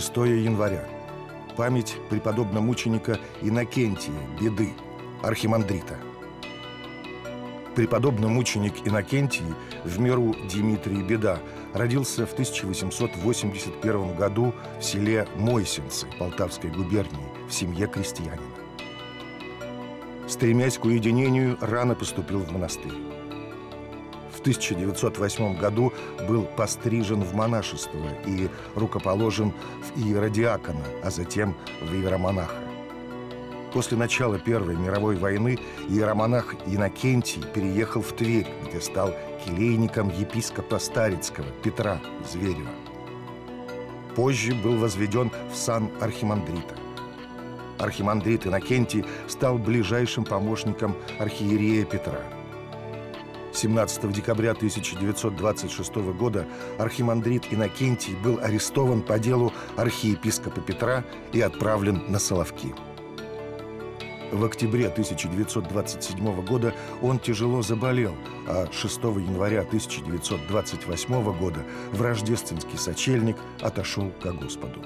6 января. Память преподобно-мученика Иннокентия, Беды, архимандрита. Преподобно-мученик Иннокентий в миру Дмитрий Беда родился в 1881 году в селе Мойсенцы Полтавской губернии в семье крестьянина. Стремясь к уединению, рано поступил в монастырь. В 1908 году был пострижен в монашество и рукоположен в иеродиакона, а затем в иеромонаха. После начала Первой мировой войны иеромонах Иннокентий переехал в Тверь, где стал келейником епископа Старицкого Петра Зверева. Позже был возведен в сан архимандрита. Архимандрит Иннокентий стал ближайшим помощником архиерея Петра. 17 декабря 1926 года архимандрит Иннокентий был арестован по делу архиепископа Петра и отправлен на Соловки. В октябре 1927 года он тяжело заболел, а 6 января 1928 года в рождественский сочельник отошел ко Господу.